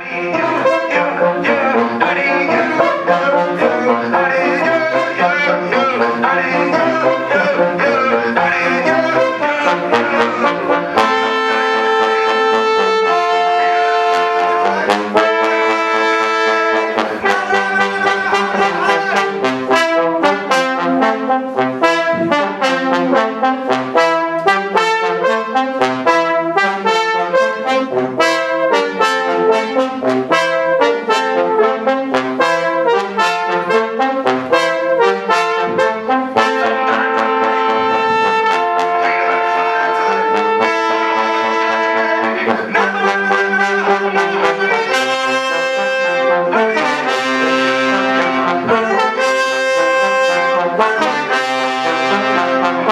Corinthians.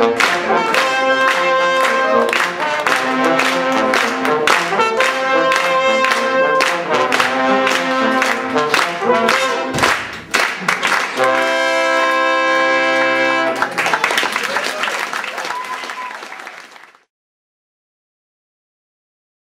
Thank